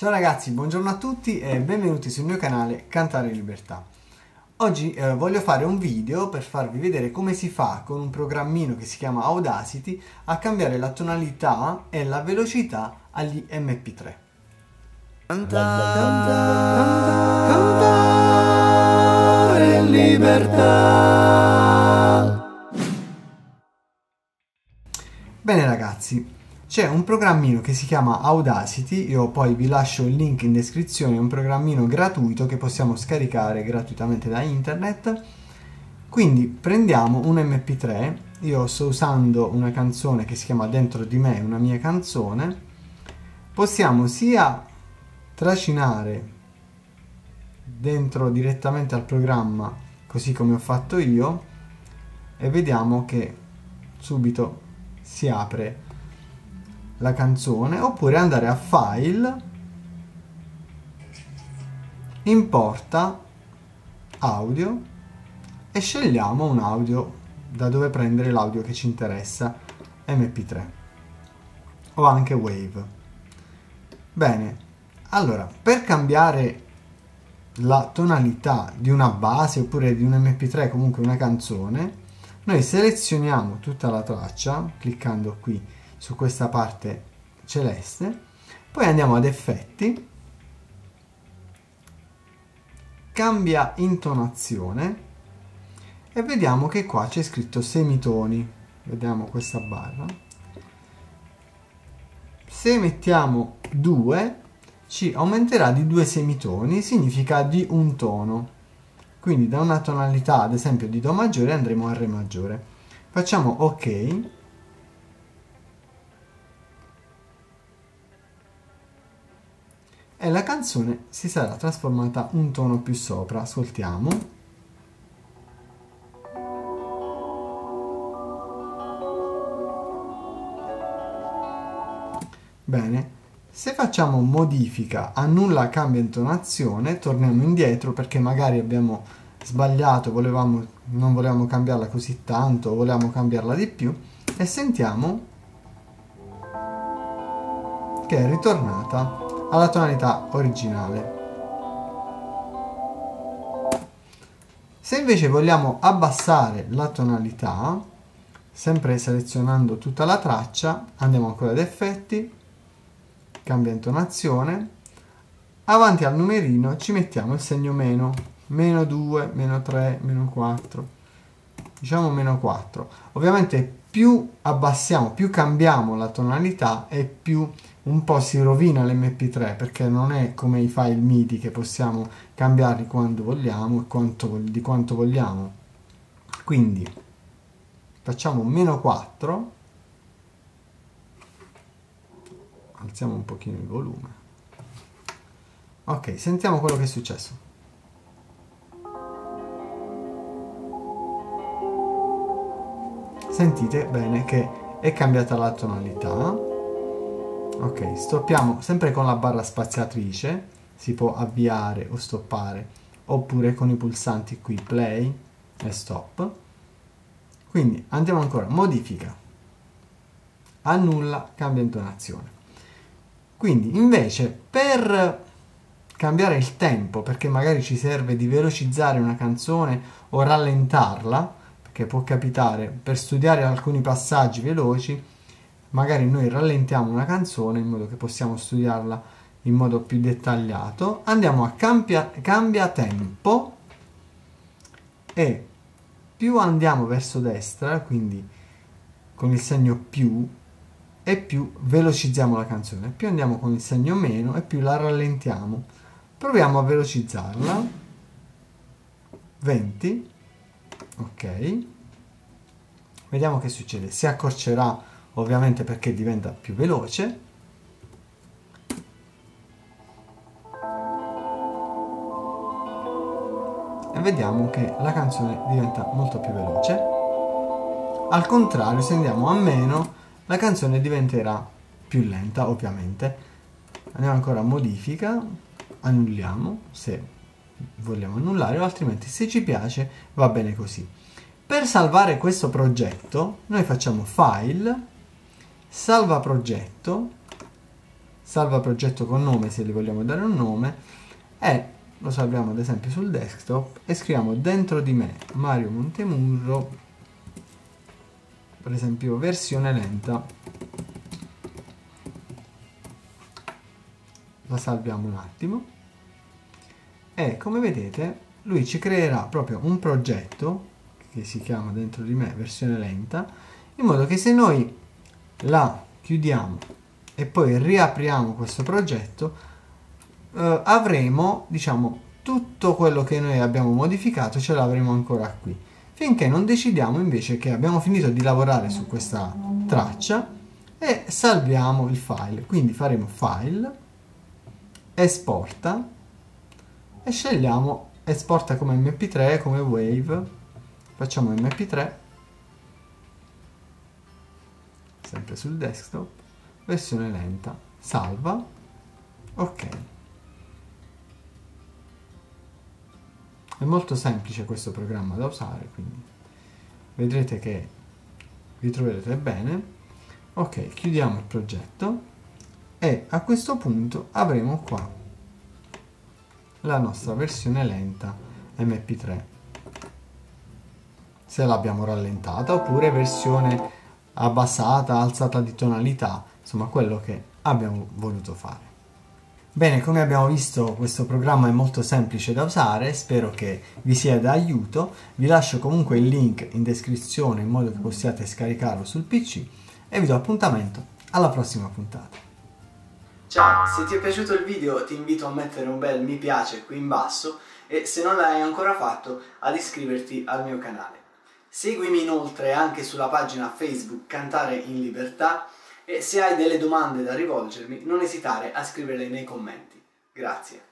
Ciao ragazzi, buongiorno a tutti e benvenuti sul mio canale Cantare Libertà. Oggi eh, voglio fare un video per farvi vedere come si fa con un programmino che si chiama Audacity a cambiare la tonalità e la velocità agli MP3. Cantare in libertà. Bene ragazzi, c'è un programmino che si chiama Audacity, io poi vi lascio il link in descrizione, è un programmino gratuito che possiamo scaricare gratuitamente da internet. Quindi prendiamo un MP3, io sto usando una canzone che si chiama Dentro di me, una mia canzone, possiamo sia tracinare dentro direttamente al programma, così come ho fatto io, e vediamo che subito si apre la canzone oppure andare a file importa audio e scegliamo un audio da dove prendere l'audio che ci interessa mp3 o anche wave. Bene allora per cambiare la tonalità di una base oppure di un mp3 comunque una canzone noi selezioniamo tutta la traccia cliccando qui su questa parte celeste. Poi andiamo ad effetti. Cambia intonazione. E vediamo che qua c'è scritto semitoni. Vediamo questa barra. Se mettiamo 2 ci aumenterà di due semitoni significa di un tono. Quindi da una tonalità ad esempio di do maggiore andremo a re maggiore. Facciamo ok e la canzone si sarà trasformata un tono più sopra. Ascoltiamo. Bene, se facciamo modifica, annulla, cambia intonazione, torniamo indietro perché magari abbiamo sbagliato, volevamo, non volevamo cambiarla così tanto, volevamo cambiarla di più e sentiamo che è ritornata alla tonalità originale. Se invece vogliamo abbassare la tonalità, sempre selezionando tutta la traccia, andiamo ancora ad effetti, cambia intonazione, avanti al numerino ci mettiamo il segno meno, meno 2, meno 3, meno 4, diciamo meno 4. Ovviamente più abbassiamo, più cambiamo la tonalità e più un po' si rovina l'MP3 perché non è come i file MIDI che possiamo cambiarli quando vogliamo e quanto, di quanto vogliamo. Quindi facciamo meno 4, alziamo un pochino il volume. Ok, sentiamo quello che è successo. Sentite bene che è cambiata la tonalità ok stoppiamo sempre con la barra spaziatrice si può avviare o stoppare oppure con i pulsanti qui play e stop. Quindi andiamo ancora modifica. Annulla cambia intonazione. Quindi invece per cambiare il tempo perché magari ci serve di velocizzare una canzone o rallentarla perché può capitare per studiare alcuni passaggi veloci magari noi rallentiamo una canzone in modo che possiamo studiarla in modo più dettagliato. Andiamo a cambia, cambia tempo e più andiamo verso destra quindi con il segno più e più velocizziamo la canzone. Più andiamo con il segno meno e più la rallentiamo. Proviamo a velocizzarla. 20 ok. Vediamo che succede. Si accorcerà ovviamente perché diventa più veloce. E vediamo che la canzone diventa molto più veloce. Al contrario se andiamo a meno la canzone diventerà più lenta ovviamente. Andiamo ancora a modifica annulliamo se vogliamo annullare o altrimenti se ci piace va bene così. Per salvare questo progetto noi facciamo file salva progetto, salva progetto con nome se gli vogliamo dare un nome e lo salviamo ad esempio sul desktop e scriviamo dentro di me Mario Montemurro per esempio versione lenta. La salviamo un attimo. E come vedete lui ci creerà proprio un progetto che si chiama dentro di me versione lenta in modo che se noi la chiudiamo e poi riapriamo questo progetto eh, avremo diciamo tutto quello che noi abbiamo modificato ce l'avremo ancora qui finché non decidiamo invece che abbiamo finito di lavorare su questa traccia e salviamo il file. Quindi faremo file esporta e scegliamo esporta come mp3 come wave facciamo mp3 sempre sul desktop versione lenta salva ok. È molto semplice questo programma da usare quindi vedrete che vi troverete bene. Ok chiudiamo il progetto e a questo punto avremo qua la nostra versione lenta mp3 se l'abbiamo rallentata oppure versione abbassata, alzata di tonalità, insomma quello che abbiamo voluto fare. Bene, come abbiamo visto questo programma è molto semplice da usare, spero che vi sia d'aiuto, vi lascio comunque il link in descrizione in modo che possiate scaricarlo sul PC e vi do appuntamento alla prossima puntata. Ciao, se ti è piaciuto il video ti invito a mettere un bel mi piace qui in basso e se non l'hai ancora fatto ad iscriverti al mio canale. Seguimi inoltre anche sulla pagina Facebook Cantare in Libertà e se hai delle domande da rivolgermi non esitare a scriverle nei commenti. Grazie.